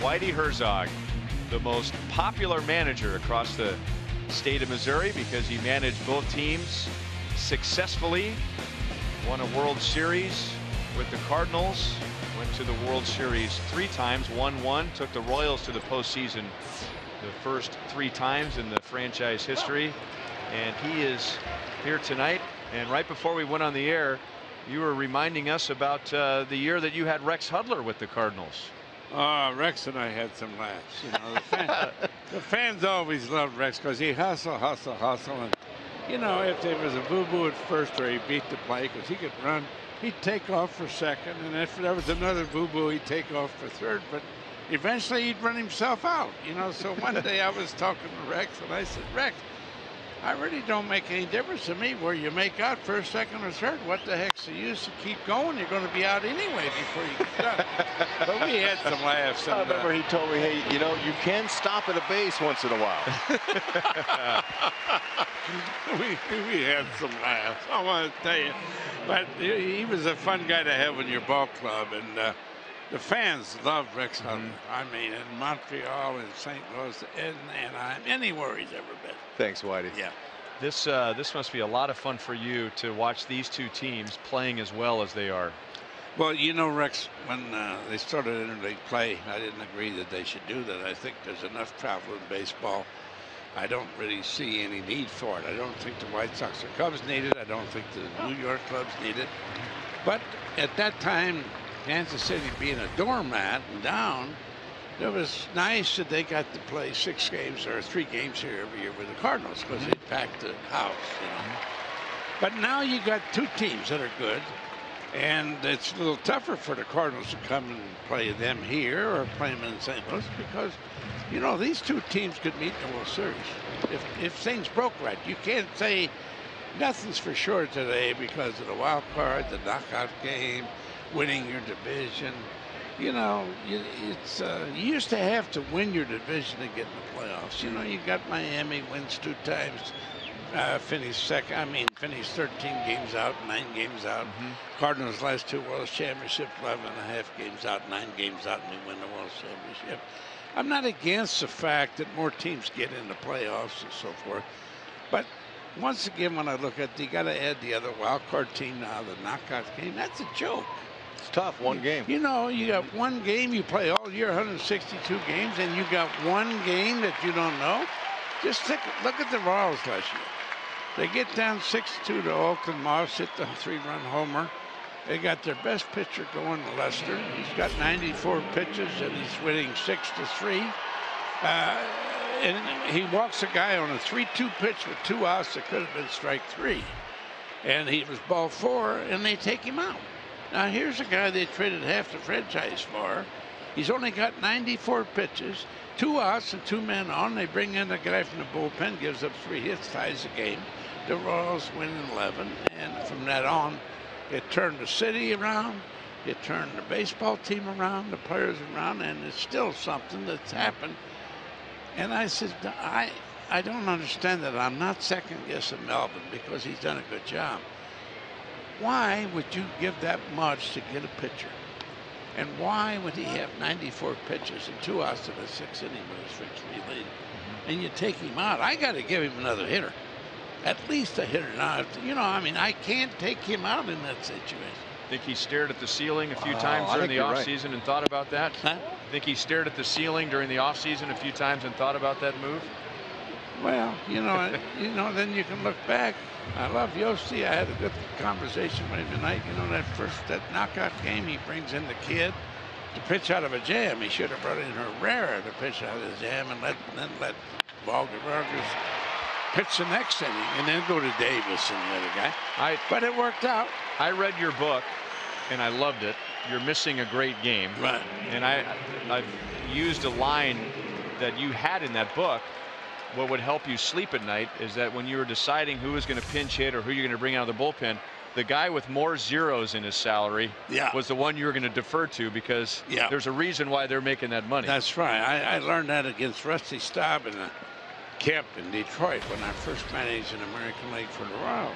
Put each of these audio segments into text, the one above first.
Whitey Herzog, the most popular manager across the state of Missouri because he managed both teams successfully, won a World Series with the Cardinals, went to the World Series three times, won one, took the Royals to the postseason the first three times in the franchise history. And he is here tonight. And right before we went on the air, you were reminding us about uh, the year that you had Rex Hudler with the Cardinals. Uh, Rex and I had some laughs. You know, the, fan, the fans always loved Rex because he hustle, hustle, hustle, and you know, if there was a boo-boo at first or he beat the play because he could run, he'd take off for second, and if there was another boo-boo, he'd take off for third. But eventually, he'd run himself out. You know, so one day I was talking to Rex, and I said, Rex, I really don't make any difference to me where you make out first, second, or third. What the heck's the use to keep going? You're going to be out anyway before you get done. but we had some laughs. I remember he told me, hey, you know, you can stop at a base once in a while. we, we had some laughs. I want to tell you. But he was a fun guy to have in your ball club. And uh, the fans love Rex Hudler. Mm-hmm. I mean, in Montreal, in St. Louis, in Anaheim, anywhere he's ever been. Thanks, Whitey. Yeah. This uh, this must be a lot of fun for you to watch these two teams playing as well as they are. Well, you know, Rex, when uh, they started interleague play, I didn't agree that they should do that. I think there's enough travel in baseball. I don't really see any need for it. I don't think the White Sox or Cubs need it. I don't think the New York clubs need it. But at that time, Kansas City being a doormat and down, it was nice that they got to play six games or three games here every year with the Cardinals because mm-hmm. they packed the house, you know. Mm-hmm. But now you got two teams that are good, and it's a little tougher for the Cardinals to come and play them here or play them in St. Louis because, you know, these two teams could meet in the World Series if if things broke right. You can't say nothing's for sure today because of the wild card, the knockout game winning your division. You know, it's uh, you used to have to win your division to get in the playoffs. You know, you got Miami wins two times, uh, finished second. I mean, finished 13 games out, nine games out. Mm-hmm. Cardinals last two World Championships, 11 and a half games out, nine games out, and we win the World Championship. I'm not against the fact that more teams get in the playoffs and so forth, but once again, when I look at, you got to add the other wild card team now, the knockout game. That's a joke. It's tough, one game. You know, you got one game you play all year, 162 games, and you got one game that you don't know. Just take, look at the Royals last year. They get down 6-2 to Oakland. Moss hit the three-run homer. They got their best pitcher going, Lester. He's got 94 pitches, and he's winning 6 to 3. Uh, and he walks a guy on a 3-2 pitch with two outs that could have been strike three. And he was ball four, and they take him out. Now, here's a guy they traded half the franchise for. He's only got 94 pitches, two outs and two men on. They bring in a guy from the bullpen, gives up three hits, ties the game. The Royals win 11, and from that on, it turned the city around. It turned the baseball team around, the players around, and it's still something that's happened. And I said, I, I don't understand that. I'm not second guessing Melvin because he's done a good job why would you give that much to get a pitcher? And why would he have 94 pitches and two outs in a six inning with a strictly lead? Mm-hmm. And you take him out. I got to give him another hitter, at least a hitter. Now, you know, I mean, I can't take him out in that situation. Think he stared at the ceiling a few oh, times during the offseason right. and thought about that? Huh? Think he stared at the ceiling during the offseason a few times and thought about that move? Well, you know, you know, then you can look back. I love Yosti. I had a good conversation with him tonight. You know, that first that knockout game, he brings in the kid to pitch out of a jam. He should have brought in Herrera to pitch out of the jam and let then let Vargas pitch the next inning and then go to Davis and the other guy. I, but it worked out. I read your book and I loved it. You're missing a great game. Right. And I I've used a line that you had in that book what would help you sleep at night is that when you were deciding who was going to pinch hit or who you're going to bring out of the bullpen, the guy with more zeros in his salary yeah. was the one you were going to defer to because yeah. there's a reason why they're making that money. That's right. I, I learned that against Rusty Staub in the camp in Detroit when I first managed an American League for the Royals.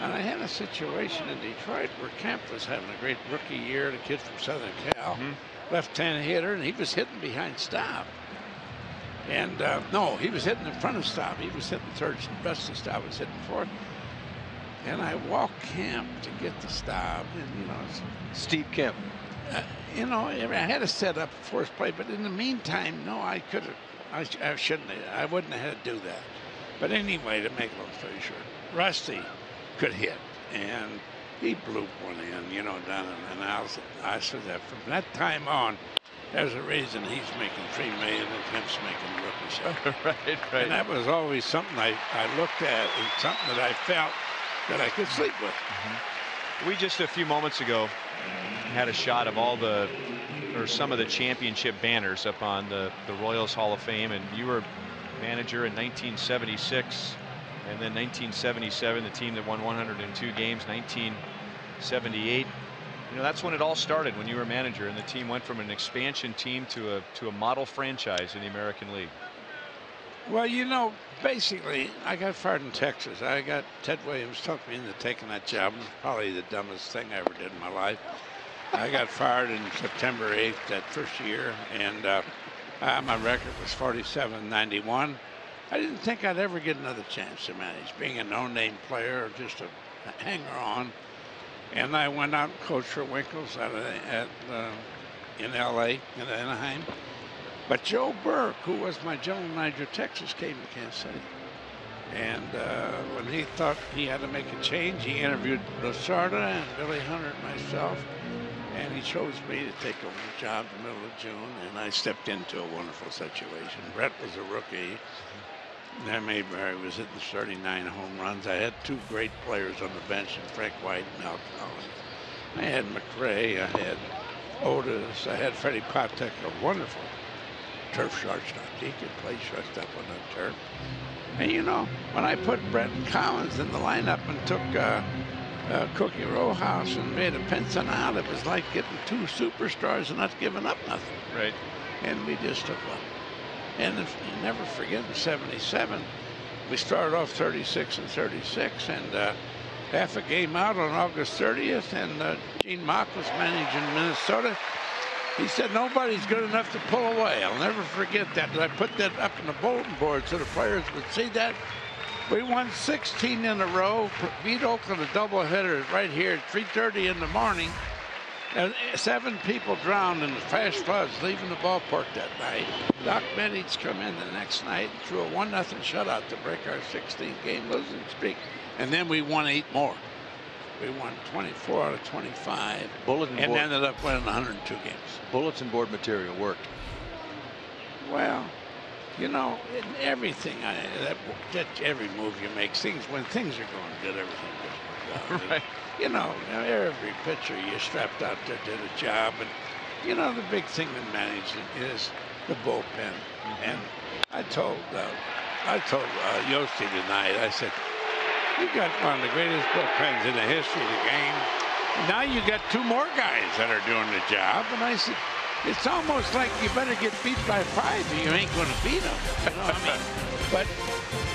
And I had a situation in Detroit where Kemp was having a great rookie year, the kid from Southern Cal. Mm-hmm. left-hand hitter, and he was hitting behind Staub. And uh, no, he was hitting in front of Staub. He was hitting third. Best of Staub was hitting fourth. And I walked Kemp to get the Staub. and you know, Steve Kemp. Uh, you know, I had to set up first play, but in the meantime, no, I could have. I, I shouldn't. Have, I wouldn't have had to do that. But anyway, to make a long story short, Rusty could hit, and he blew one in, you know, down in, and I, was, I said that from that time on, there's a reason he's making three million and Kemp's making rookie stuff. right, right. And that was always something I, I looked at and something that I felt that I could sleep with. Mm-hmm. We just a few moments ago had a shot of all the or some of the championship banners up on the the Royals Hall of Fame and you were manager in 1976 and then 1977 the team that won 102 games 1978 know that's when it all started when you were manager and the team went from an expansion team to a to a model franchise in the American League. Well, you know, basically, I got fired in Texas. I got Ted Williams talked me into taking that job. It was probably the dumbest thing I ever did in my life. I got fired in September 8th that first year, and uh, uh, my record was 47-91. I didn't think I'd ever get another chance to manage, being a no-name player or just a hanger-on. And I went out and coached for Winkles at, at uh, in L.A. in Anaheim. But Joe Burke, who was my general manager of Texas, came to Kansas City. And uh, when he thought he had to make a change, he interviewed Lasorda and Billy Hunter and myself. And he chose me to take over the job in the middle of June. And I stepped into a wonderful situation. Brett was a rookie. Then Mayberry was hitting 39 home runs. I had two great players on the bench, and Frank White and Al Cowens. I had McRae, I had Otis, I had Freddie Patek, a wonderful turf shortstop. He could play shortstop on that turf. And you know, when I put Brett Cowens in the lineup and took uh, uh, Cookie Rojas and made a Pincinat, it was like getting two superstars and not giving up nothing. Right. And we just took one. And if, you never forget in 77, we started off 36 and 36 and uh, half a game out on August 30th and uh, Gene Mauch was managing Minnesota. He said nobody's good enough to pull away. I'll never forget that. And I put that up in the bulletin board so the players would see that. We won 16 in a row, beat Oakland a doubleheader right here at 3.30 in the morning. And seven people drowned in the flash floods leaving the ballpark that night. Doc Benitez come in the next night and threw a 1 0 shutout to break our 16 game losing streak. And then we won eight more. We won 24 out of 25. Bulletin and board. And ended up winning 102 games. Bulletin board material worked. Well, you know, everything, I, that, that, every move you make, things when things are going good, everything works out. Right. You know, every pitcher you strapped out there did a job, and you know the big thing in managing is the bullpen. Mm-hmm. And I told, uh, I told uh, tonight, I said, you got one of the greatest bullpens in the history of the game. Now you got two more guys that are doing the job, and I said, it's almost like you better get beat by five or you ain't going to beat them. You know what I mean? But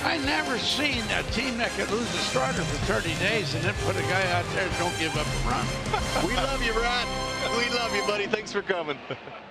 I never seen a team that could lose a starter for 30 days and then put a guy out there and don't give up a run. we love you, Rod. We love you, buddy. Thanks for coming.